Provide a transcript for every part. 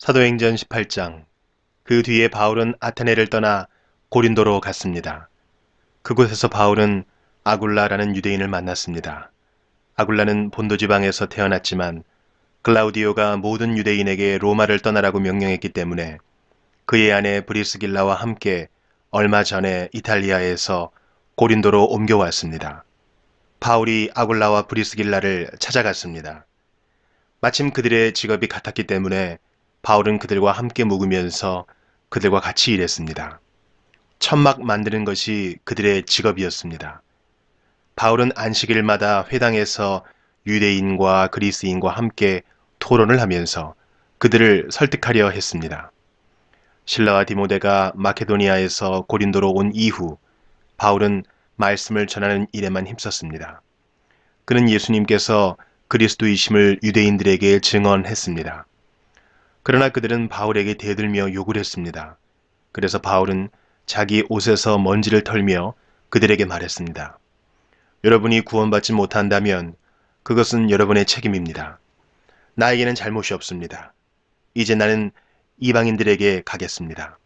사도행전 18장 그 뒤에 바울은 아테네를 떠나 고린도로 갔습니다. 그곳에서 바울은 아굴라라는 유대인을 만났습니다. 아굴라는 본도 지방에서 태어났지만 클라우디오가 모든 유대인에게 로마를 떠나라고 명령했기 때문에 그의 아내 브리스길라와 함께 얼마 전에 이탈리아에서 고린도로 옮겨왔습니다. 바울이 아굴라와 브리스길라를 찾아갔습니다. 마침 그들의 직업이 같았기 때문에 바울은 그들과 함께 묵으면서 그들과 같이 일했습니다. 천막 만드는 것이 그들의 직업이었습니다. 바울은 안식일마다 회당에서 유대인과 그리스인과 함께 토론을 하면서 그들을 설득하려 했습니다. 신라와 디모데가 마케도니아에서 고린도로 온 이후 바울은 말씀을 전하는 일에만 힘썼습니다. 그는 예수님께서 그리스도이심을 유대인들에게 증언했습니다. 그러나 그들은 바울에게 대들며 욕을 했습니다. 그래서 바울은 자기 옷에서 먼지를 털며 그들에게 말했습니다. 여러분이 구원받지 못한다면 그것은 여러분의 책임입니다. 나에게는 잘못이 없습니다. 이제 나는 이방인들에게 가겠습니다.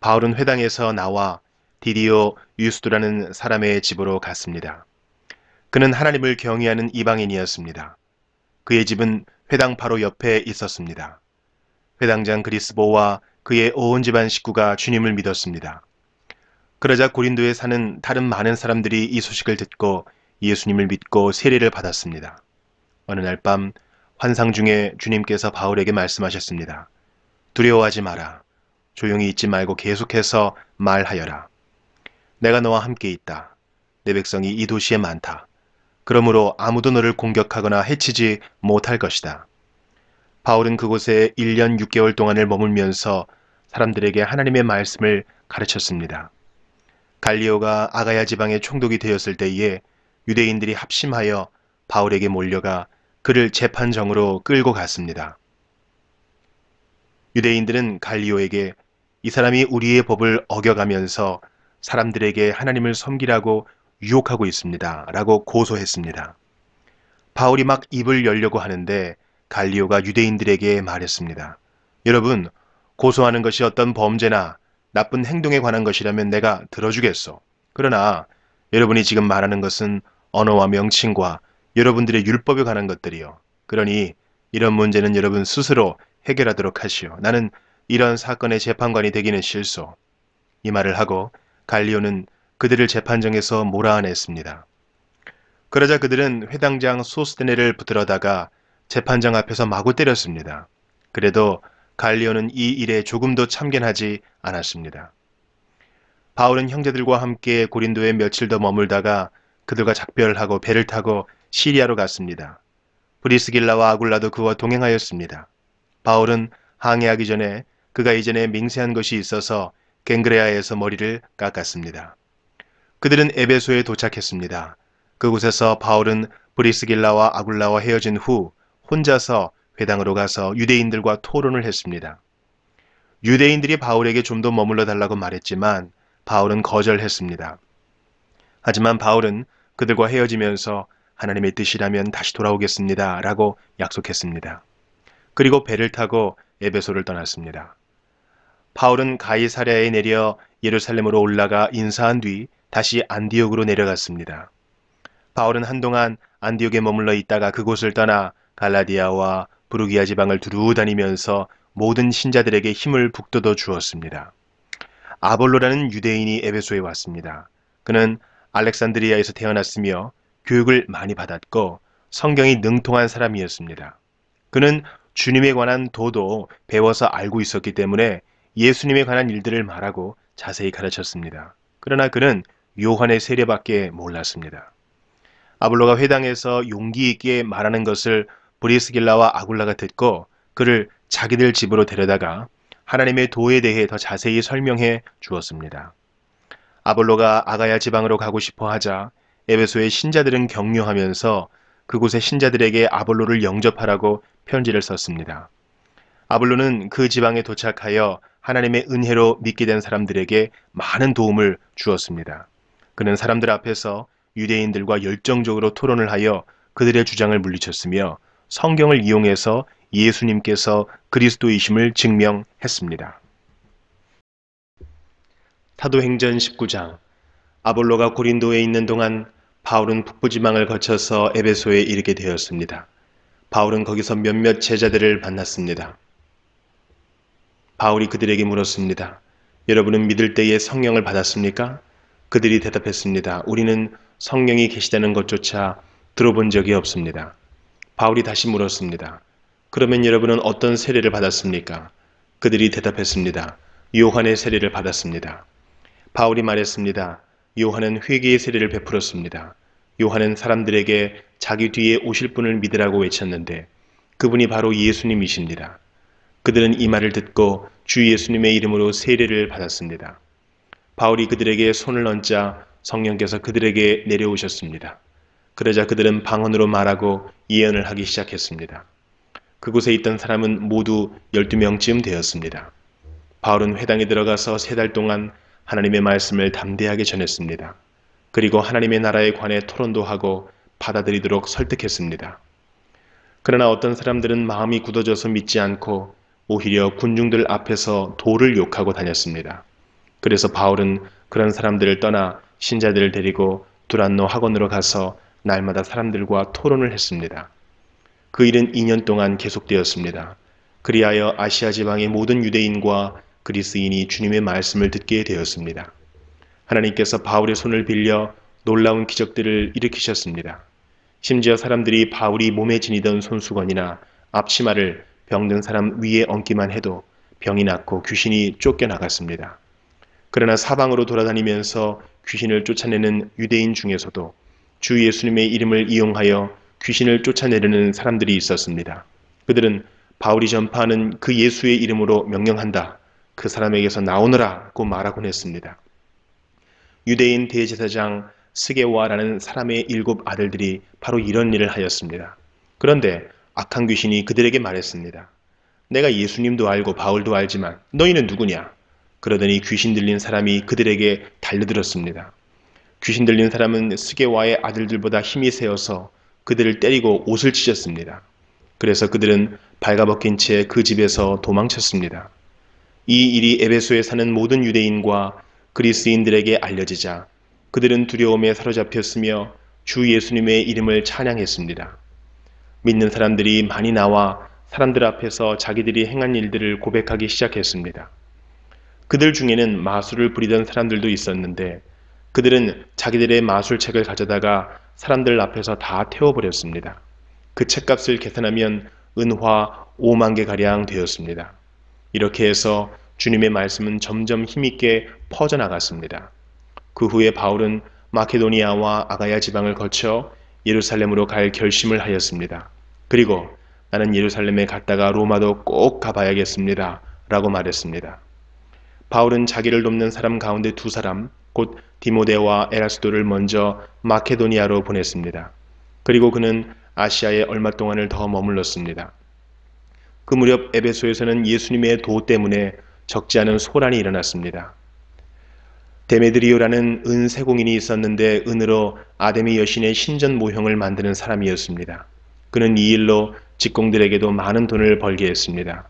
바울은 회당에서 나와 디디오 유스도라는 사람의 집으로 갔습니다. 그는 하나님을 경외하는 이방인이었습니다. 그의 집은 회당 바로 옆에 있었습니다. 회당장 그리스보와 그의 온 집안 식구가 주님을 믿었습니다. 그러자 고린도에 사는 다른 많은 사람들이 이 소식을 듣고 예수님을 믿고 세례를 받았습니다. 어느 날 밤 환상 중에 주님께서 바울에게 말씀하셨습니다. 두려워하지 마라. 조용히 있지 말고 계속해서 말하여라. 내가 너와 함께 있다. 내 백성이 이 도시에 많다. 그러므로 아무도 너를 공격하거나 해치지 못할 것이다. 바울은 그곳에 1년 6개월 동안을 머물면서 사람들에게 하나님의 말씀을 가르쳤습니다. 갈리오가 아가야 지방의 총독이 되었을 때에 유대인들이 합심하여 바울에게 몰려가 그를 재판정으로 끌고 갔습니다. 유대인들은 갈리오에게 이 사람이 우리의 법을 어겨가면서 사람들에게 하나님을 섬기라고 유혹하고 있습니다. 라고 고소했습니다. 바울이 막 입을 열려고 하는데 갈리오가 유대인들에게 말했습니다. 여러분, 고소하는 것이 어떤 범죄나 나쁜 행동에 관한 것이라면 내가 들어주겠소. 그러나 여러분이 지금 말하는 것은 언어와 명칭과 여러분들의 율법에 관한 것들이요. 그러니 이런 문제는 여러분 스스로 해결하도록 하시오. 나는 이런 사건의 재판관이 되기는 싫소. 이 말을 하고 갈리오는 그들을 재판정에서 몰아내습니다. 그러자 그들은 회당장 소스테네를 붙들어다가 재판장 앞에서 마구 때렸습니다. 그래도 갈리오는 이 일에 조금도 참견하지 않았습니다. 바울은 형제들과 함께 고린도에 며칠 더 머물다가 그들과 작별하고 배를 타고 시리아로 갔습니다. 브리스길라와 아굴라도 그와 동행하였습니다. 바울은 항해하기 전에 그가 이전에 맹세한 것이 있어서 갱그레아에서 머리를 깎았습니다. 그들은 에베소에 도착했습니다. 그곳에서 바울은 브리스길라와 아굴라와 헤어진 후 혼자서 회당으로 가서 유대인들과 토론을 했습니다. 유대인들이 바울에게 좀 더 머물러 달라고 말했지만 바울은 거절했습니다. 하지만 바울은 그들과 헤어지면서 하나님의 뜻이라면 다시 돌아오겠습니다. 라고 약속했습니다. 그리고 배를 타고 에베소를 떠났습니다. 바울은 가이사랴에 내려 예루살렘으로 올라가 인사한 뒤 다시 안디옥으로 내려갔습니다. 바울은 한동안 안디옥에 머물러 있다가 그곳을 떠나 갈라디아와 부르기아 지방을 두루 다니면서 모든 신자들에게 힘을 북돋워 주었습니다. 아볼로라는 유대인이 에베소에 왔습니다. 그는 알렉산드리아에서 태어났으며 교육을 많이 받았고 성경이 능통한 사람이었습니다. 그는 주님에 관한 도도 배워서 알고 있었기 때문에 예수님에 관한 일들을 말하고 자세히 가르쳤습니다. 그러나 그는 요한의 세례밖에 몰랐습니다. 아볼로가 회당에서 용기 있게 말하는 것을 브리스길라와 아굴라가 듣고 그를 자기들 집으로 데려다가 하나님의 도에 대해 더 자세히 설명해 주었습니다. 아볼로가 아가야 지방으로 가고 싶어 하자 에베소의 신자들은 격려하면서 그곳의 신자들에게 아볼로를 영접하라고 편지를 썼습니다. 아볼로는 그 지방에 도착하여 하나님의 은혜로 믿게 된 사람들에게 많은 도움을 주었습니다. 그는 사람들 앞에서 유대인들과 열정적으로 토론을 하여 그들의 주장을 물리쳤으며 성경을 이용해서 예수님께서 그리스도이심을 증명했습니다. 사도행전 19장 아볼로가 고린도에 있는 동안 바울은 북부지방을 거쳐서 에베소에 이르게 되었습니다. 바울은 거기서 몇몇 제자들을 만났습니다. 바울이 그들에게 물었습니다. 여러분은 믿을 때에 성령을 받았습니까? 그들이 대답했습니다. 우리는 성령이 계시다는 것조차 들어본 적이 없습니다. 바울이 다시 물었습니다. 그러면 여러분은 어떤 세례를 받았습니까? 그들이 대답했습니다. 요한의 세례를 받았습니다. 바울이 말했습니다. 요한은 회개의 세례를 베풀었습니다. 요한은 사람들에게 자기 뒤에 오실 분을 믿으라고 외쳤는데 그분이 바로 예수님이십니다. 그들은 이 말을 듣고 주 예수님의 이름으로 세례를 받았습니다. 바울이 그들에게 손을 얹자 성령께서 그들에게 내려오셨습니다. 그러자 그들은 방언으로 말하고 예언을 하기 시작했습니다. 그곳에 있던 사람은 모두 12명쯤 되었습니다. 바울은 회당에 들어가서 세 달 동안 하나님의 말씀을 담대하게 전했습니다. 그리고 하나님의 나라에 관해 토론도 하고 받아들이도록 설득했습니다. 그러나 어떤 사람들은 마음이 굳어져서 믿지 않고 오히려 군중들 앞에서 도를 욕하고 다녔습니다. 그래서 바울은 그런 사람들을 떠나 신자들을 데리고 두란노 학원으로 가서 날마다 사람들과 토론을 했습니다. 그 일은 2년 동안 계속되었습니다. 그리하여 아시아 지방의 모든 유대인과 그리스인이 주님의 말씀을 듣게 되었습니다. 하나님께서 바울의 손을 빌려 놀라운 기적들을 일으키셨습니다. 심지어 사람들이 바울이 몸에 지니던 손수건이나 앞치마를 병든 사람 위에 얹기만 해도 병이 낫고 귀신이 쫓겨나갔습니다. 그러나 사방으로 돌아다니면서 귀신을 쫓아내는 유대인 중에서도 주 예수님의 이름을 이용하여 귀신을 쫓아내려는 사람들이 있었습니다. 그들은 바울이 전파하는 그 예수의 이름으로 명령한다. 그 사람에게서 나오너라고 말하곤 했습니다. 유대인 대제사장 스게와라는 사람의 일곱 아들들이 바로 이런 일을 하였습니다. 그런데 악한 귀신이 그들에게 말했습니다. 내가 예수님도 알고 바울도 알지만 너희는 누구냐? 그러더니 귀신 들린 사람이 그들에게 달려들었습니다. 귀신 들린 사람은 스게와의 아들들보다 힘이 세어서 그들을 때리고 옷을 찢었습니다. 그래서 그들은 발가벗긴 채 그 집에서 도망쳤습니다. 이 일이 에베소에 사는 모든 유대인과 그리스인들에게 알려지자 그들은 두려움에 사로잡혔으며 주 예수님의 이름을 찬양했습니다. 믿는 사람들이 많이 나와 사람들 앞에서 자기들이 행한 일들을 고백하기 시작했습니다. 그들 중에는 마술을 부리던 사람들도 있었는데 그들은 자기들의 마술책을 가져다가 사람들 앞에서 다 태워버렸습니다. 그 책값을 계산하면 은화 5만 개가량 되었습니다. 이렇게 해서 주님의 말씀은 점점 힘있게 퍼져나갔습니다. 그 후에 바울은 마케도니아와 아가야 지방을 거쳐 예루살렘으로 갈 결심을 하였습니다. 그리고 나는 예루살렘에 갔다가 로마도 꼭 가봐야겠습니다. 라고 말했습니다. 바울은 자기를 돕는 사람 가운데 두 사람, 곧 디모데와 에라스도를 먼저 마케도니아로 보냈습니다. 그리고 그는 아시아에 얼마 동안을 더 머물렀습니다. 그 무렵 에베소에서는 예수님의 도 때문에 적지 않은 소란이 일어났습니다. 데메드리오라는 은 세공인이 있었는데 은으로 아데미 여신의 신전 모형을 만드는 사람이었습니다. 그는 이 일로 직공들에게도 많은 돈을 벌게 했습니다.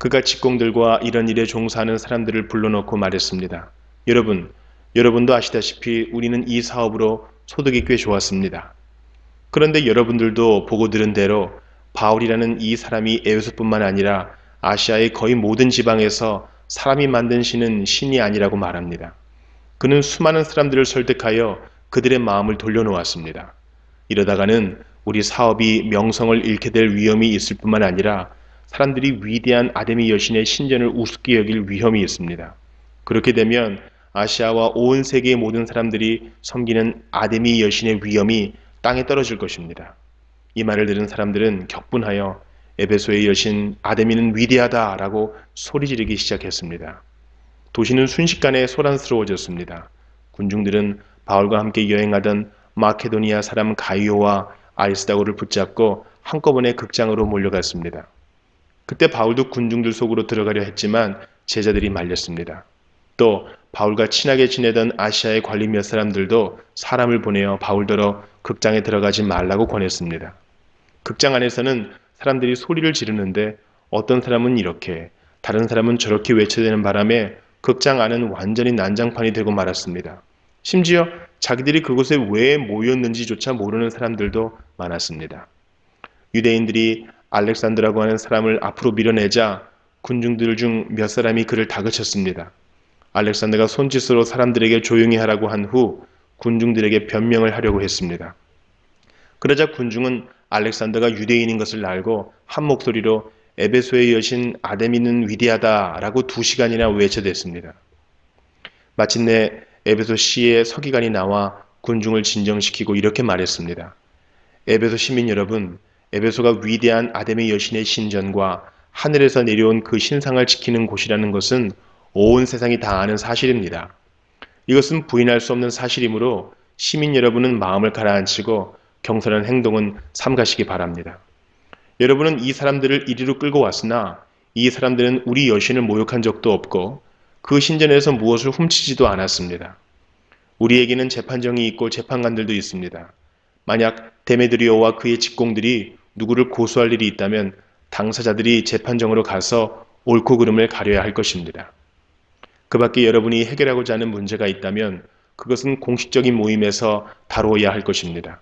그가 직공들과 이런 일에 종사하는 사람들을 불러놓고 말했습니다. 여러분, 여러분도 아시다시피 우리는 이 사업으로 소득이 꽤 좋았습니다. 그런데 여러분들도 보고 들은 대로 바울이라는 이 사람이 에베소뿐만 아니라 아시아의 거의 모든 지방에서 사람이 만든 신은 신이 아니라고 말합니다. 그는 수많은 사람들을 설득하여 그들의 마음을 돌려놓았습니다. 이러다가는 우리 사업이 명성을 잃게 될 위험이 있을 뿐만 아니라 사람들이 위대한 아데미 여신의 신전을 우습게 여길 위험이 있습니다. 그렇게 되면 아시아와 온 세계의 모든 사람들이 섬기는 아데미 여신의 위험이 땅에 떨어질 것입니다. 이 말을 들은 사람들은 격분하여 에베소의 여신 아데미는 위대하다라고 소리 지르기 시작했습니다. 도시는 순식간에 소란스러워졌습니다. 군중들은 바울과 함께 여행하던 마케도니아 사람 가이오와 아리스다고를 붙잡고 한꺼번에 극장으로 몰려갔습니다. 그때 바울도 군중들 속으로 들어가려 했지만 제자들이 말렸습니다. 또 바울과 친하게 지내던 아시아의 관리 몇 사람들도 사람을 보내어 바울더러 극장에 들어가지 말라고 권했습니다. 극장 안에서는 사람들이 소리를 지르는데 어떤 사람은 이렇게 다른 사람은 저렇게 외쳐대는 바람에 극장 안은 완전히 난장판이 되고 말았습니다. 심지어 자기들이 그곳에 왜 모였는지조차 모르는 사람들도 많았습니다. 유대인들이 알렉산드라고 하는 사람을 앞으로 밀어내자 군중들 중 몇 사람이 그를 다그쳤습니다. 알렉산드가 손짓으로 사람들에게 조용히 하라고 한 후 군중들에게 변명을 하려고 했습니다. 그러자 군중은 알렉산더가 유대인인 것을 알고 한 목소리로 에베소의 여신 아데미는 위대하다라고 두 시간이나 외쳐댔습니다. 마침내 에베소 시의 서기관이 나와 군중을 진정시키고 이렇게 말했습니다. 에베소 시민 여러분, 에베소가 위대한 아데미 여신의 신전과 하늘에서 내려온 그 신상을 지키는 곳이라는 것은 온 세상이 다 아는 사실입니다. 이것은 부인할 수 없는 사실이므로 시민 여러분은 마음을 가라앉히고 경솔한 행동은 삼가시기 바랍니다. 여러분은 이 사람들을 이리로 끌고 왔으나 이 사람들은 우리 여신을 모욕한 적도 없고 그 신전에서 무엇을 훔치지도 않았습니다. 우리에게는 재판정이 있고 재판관들도 있습니다. 만약 데메드리오와 그의 직공들이 누구를 고소할 일이 있다면 당사자들이 재판정으로 가서 옳고 그름을 가려야 할 것입니다. 그 밖에 여러분이 해결하고자 하는 문제가 있다면 그것은 공식적인 모임에서 다루어야 할 것입니다.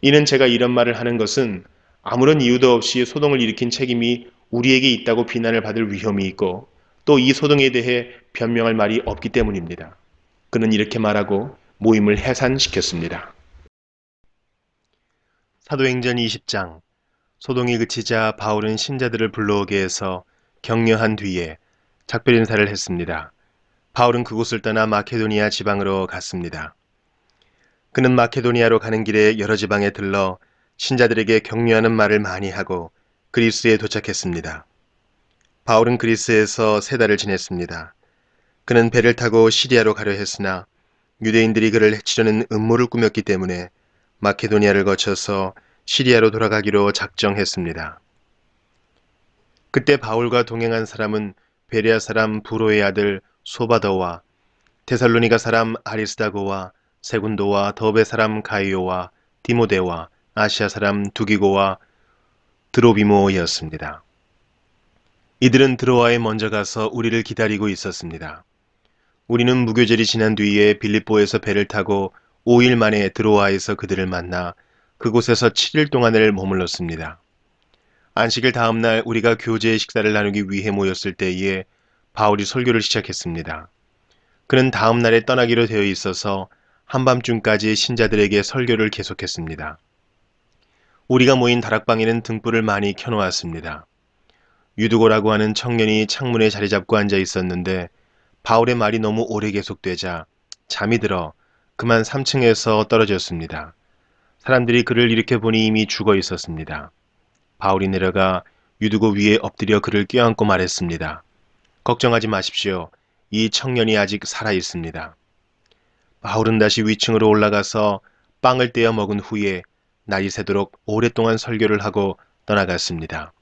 이는 제가 이런 말을 하는 것은 아무런 이유도 없이 소동을 일으킨 책임이 우리에게 있다고 비난을 받을 위험이 있고 또 이 소동에 대해 변명할 말이 없기 때문입니다. 그는 이렇게 말하고 모임을 해산시켰습니다. 사도행전 20장 소동이 그치자 바울은 신자들을 불러오게 해서 격려한 뒤에 작별 인사를 했습니다. 바울은 그곳을 떠나 마케도니아 지방으로 갔습니다. 그는 마케도니아로 가는 길에 여러 지방에 들러 신자들에게 격려하는 말을 많이 하고 그리스에 도착했습니다. 바울은 그리스에서 세 달을 지냈습니다. 그는 배를 타고 시리아로 가려 했으나 유대인들이 그를 해치려는 음모를 꾸몄기 때문에 마케도니아를 거쳐서 시리아로 돌아가기로 작정했습니다. 그때 바울과 동행한 사람은 베레아 사람 부로의 아들 소바더와 테살로니가 사람 아리스다고와 세군도와 더베 사람 가이오와 디모데와 아시아 사람 두기고와 드로비모였습니다. 이들은 드로아에 먼저 가서 우리를 기다리고 있었습니다. 우리는 무교절이 지난 뒤에 빌립보에서 배를 타고 5일 만에 드로아에서 그들을 만나 그곳에서 7일 동안을 머물렀습니다. 안식일 다음날 우리가 교제의 식사를 나누기 위해 모였을 때에 바울이 설교를 시작했습니다. 그는 다음날에 떠나기로 되어 있어서 한밤중까지 신자들에게 설교를 계속했습니다. 우리가 모인 다락방에는 등불을 많이 켜놓았습니다. 유두고라고 하는 청년이 창문에 자리 잡고 앉아 있었는데 바울의 말이 너무 오래 계속되자 잠이 들어 그만 3층에서 떨어졌습니다. 사람들이 그를 일으켜 보니 이미 죽어 있었습니다. 바울이 내려가 유두고 위에 엎드려 그를 껴안고 말했습니다. 걱정하지 마십시오. 이 청년이 아직 살아 있습니다. 바울은 다시 위층으로 올라가서 빵을 떼어 먹은 후에 날이 새도록 오랫동안 설교를 하고 떠나갔습니다.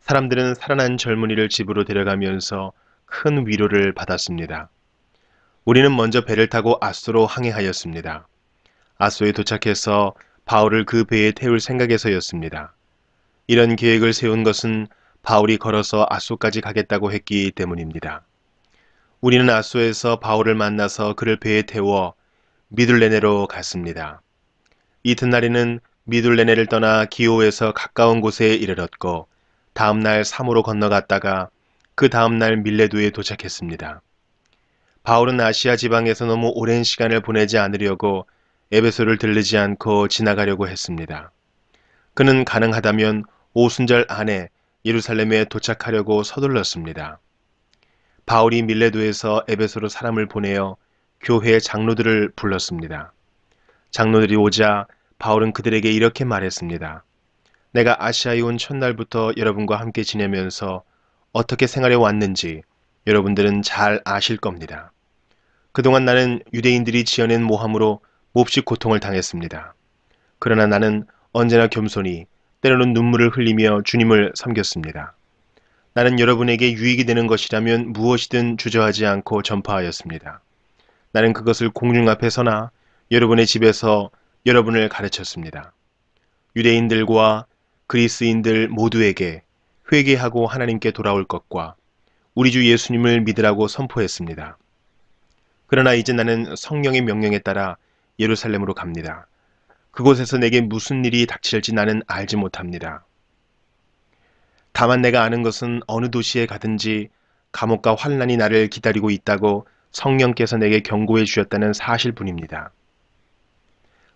사람들은 살아난 젊은이를 집으로 데려가면서 큰 위로를 받았습니다. 우리는 먼저 배를 타고 아소로 항해하였습니다. 아소에 도착해서 바울을 그 배에 태울 생각에서였습니다. 이런 계획을 세운 것은 바울이 걸어서 아소까지 가겠다고 했기 때문입니다. 우리는 아소에서 바울을 만나서 그를 배에 태워 미둘레네로 갔습니다. 이튿날에는 미둘레네를 떠나 기호에서 가까운 곳에 이르렀고 다음날 삼으로 건너갔다가 그 다음날 밀레도에 도착했습니다. 바울은 아시아 지방에서 너무 오랜 시간을 보내지 않으려고 에베소를 들르지 않고 지나가려고 했습니다. 그는 가능하다면 오순절 안에 예루살렘에 도착하려고 서둘렀습니다. 바울이 밀레도에서 에베소로 사람을 보내어 교회 장로들을 불렀습니다. 장로들이 오자 바울은 그들에게 이렇게 말했습니다. 내가 아시아에 온 첫날부터 여러분과 함께 지내면서 어떻게 생활해 왔는지 여러분들은 잘 아실 겁니다. 그동안 나는 유대인들이 지어낸 모함으로 몹시 고통을 당했습니다. 그러나 나는 언제나 겸손히 때로는 눈물을 흘리며 주님을 섬겼습니다. 나는 여러분에게 유익이 되는 것이라면 무엇이든 주저하지 않고 전파하였습니다. 나는 그것을 공중 앞에 서나 여러분의 집에서 여러분을 가르쳤습니다. 유대인들과 그리스인들 모두에게 회개하고 하나님께 돌아올 것과 우리 주 예수님을 믿으라고 선포했습니다. 그러나 이제 나는 성령의 명령에 따라 예루살렘으로 갑니다. 그곳에서 내게 무슨 일이 닥칠지 나는 알지 못합니다. 다만 내가 아는 것은 어느 도시에 가든지 감옥과 환란이 나를 기다리고 있다고 성령께서 내게 경고해 주셨다는 사실뿐입니다.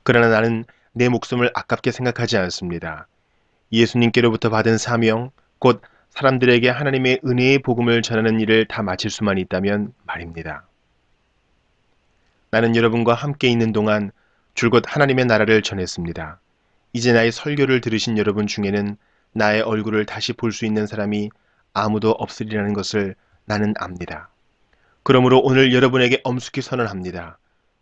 그러나 나는 내 목숨을 아깝게 생각하지 않습니다. 예수님께로부터 받은 사명, 곧 사람들에게 하나님의 은혜의 복음을 전하는 일을 다 마칠 수만 있다면 말입니다. 나는 여러분과 함께 있는 동안 줄곧 하나님의 나라를 전했습니다. 이제 나의 설교를 들으신 여러분 중에는 나의 얼굴을 다시 볼 수 있는 사람이 아무도 없으리라는 것을 나는 압니다. 그러므로 오늘 여러분에게 엄숙히 선언합니다.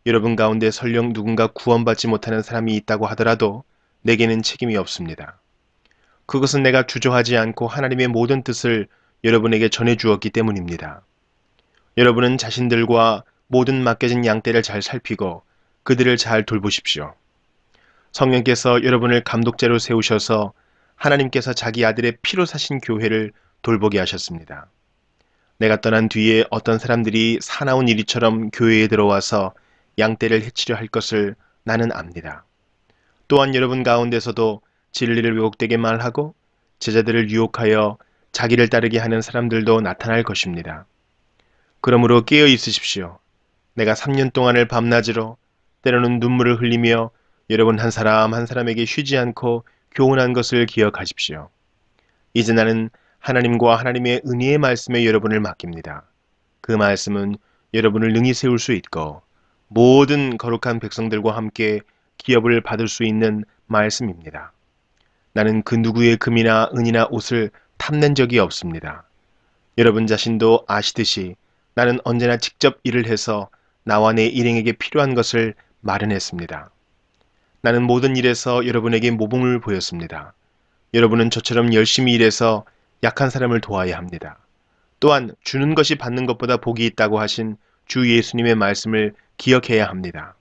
여러분 가운데 설령 누군가 구원받지 못하는 사람이 있다고 하더라도 내게는 책임이 없습니다. 그것은 내가 주저하지 않고 하나님의 모든 뜻을 여러분에게 전해 주었기 때문입니다. 여러분은 자신들과 모든 맡겨진 양떼를 잘 살피고 그들을 잘 돌보십시오. 성령께서 여러분을 감독자로 세우셔서 하나님께서 자기 아들의 피로 사신 교회를 돌보게 하셨습니다. 내가 떠난 뒤에 어떤 사람들이 사나운 이리처럼 교회에 들어와서 양떼를 해치려 할 것을 나는 압니다. 또한 여러분 가운데서도 진리를 왜곡되게 말하고 제자들을 유혹하여 자기를 따르게 하는 사람들도 나타날 것입니다. 그러므로 깨어 있으십시오. 내가 3년 동안을 밤낮으로 때로는 눈물을 흘리며 여러분 한 사람 한 사람에게 쉬지 않고 교훈한 것을 기억하십시오. 이제 나는 하나님과 하나님의 은혜의 말씀에 여러분을 맡깁니다. 그 말씀은 여러분을 능히 세울 수 있고 모든 거룩한 백성들과 함께 기업을 받을 수 있는 말씀입니다. 나는 그 누구의 금이나 은이나 옷을 탐낸 적이 없습니다. 여러분 자신도 아시듯이 나는 언제나 직접 일을 해서 나와 내 일행에게 필요한 것을 마련했습니다. 나는 모든 일에서 여러분에게 모범을 보였습니다. 여러분은 저처럼 열심히 일해서 약한 사람을 도와야 합니다. 또한 주는 것이 받는 것보다 복이 있다고 하신 주 예수님의 말씀을 기억해야 합니다.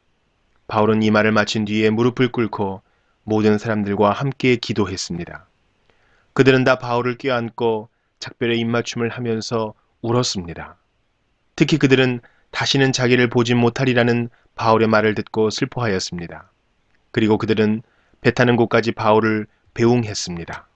바울은 이 말을 마친 뒤에 무릎을 꿇고 모든 사람들과 함께 기도했습니다. 그들은 다 바울을 껴안고 작별의 입맞춤을 하면서 울었습니다. 특히 그들은 다시는 자기를 보지 못하리라는 바울의 말을 듣고 슬퍼하였습니다. 그리고 그들은 배 타는 곳까지 바울을 배웅했습니다.